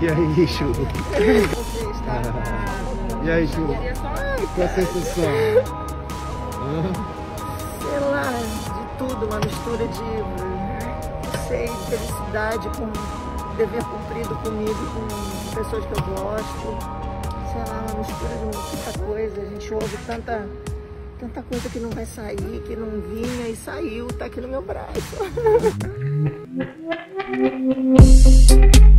E aí? Você está E aí, Chu? Qual a sensação? sei lá, de tudo, uma mistura de, sei, felicidade com dever cumprido comigo, com pessoas que eu gosto. Sei lá, uma mistura de muita coisa. A gente ouve tanta, tanta coisa que não vai sair, que não vinha e saiu, tá aqui no meu braço. thank you.